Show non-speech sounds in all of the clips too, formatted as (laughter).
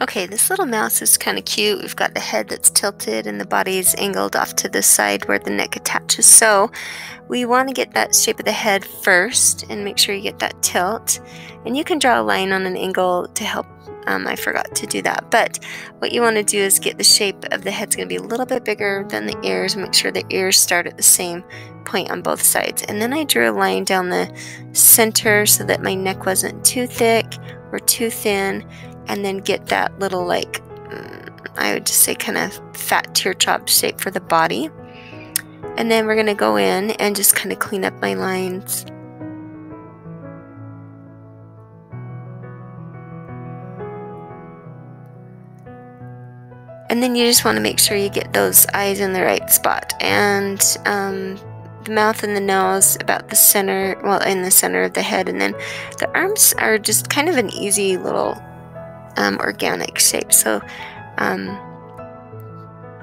Okay, this little mouse is kind of cute. We've got the head that's tilted and the body is angled off to the side where the neck attaches. So we want to get that shape of the head first and make sure you get that tilt. And you can draw a line on an angle to help. Um, I forgot to do that. But what you want to do is get the shape of the head's going to be a little bit bigger than the ears. Make sure the ears start at the same point on both sides. And then I drew a line down the center so that my neck wasn't too thick or too thin and then get that little like mm, I would just say kind of fat teardrop shape for the body. And then we're gonna go in and just kind of clean up my lines. And then you just want to make sure you get those eyes in the right spot and um, the mouth and the nose about the center well in the center of the head. And then the arms are just kind of an easy little um, organic shape. So, um,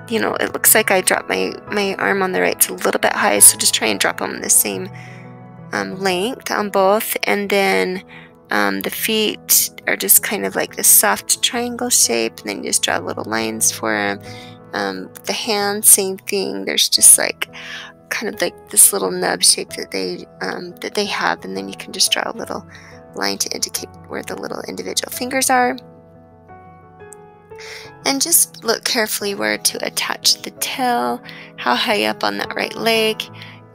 you know, it looks like I dropped my, my arm on the right a little bit high, so just try and drop them the same um, length on both. And then um, the feet are just kind of like this soft triangle shape, and then you just draw little lines for them. Um, the hands, same thing. There's just like kind of like this little nub shape that they um, that they have, and then you can just draw a little line to indicate where the little individual fingers are. And just look carefully where to attach the tail, how high up on that right leg,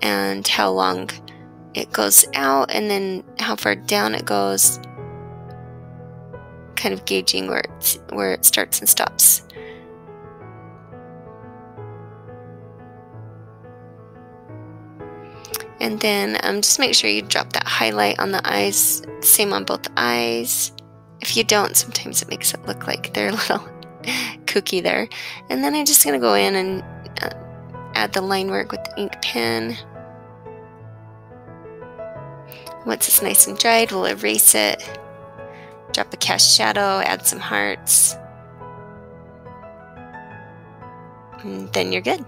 and how long it goes out, and then how far down it goes. Kind of gauging where it, where it starts and stops. And then um, just make sure you drop that highlight on the eyes, same on both eyes. If you don't, sometimes it makes it look like they're a (laughs) little cookie there. And then I'm just going to go in and uh, add the line work with the ink pen. Once it's nice and dried, we'll erase it. Drop a cast shadow, add some hearts. And then you're good.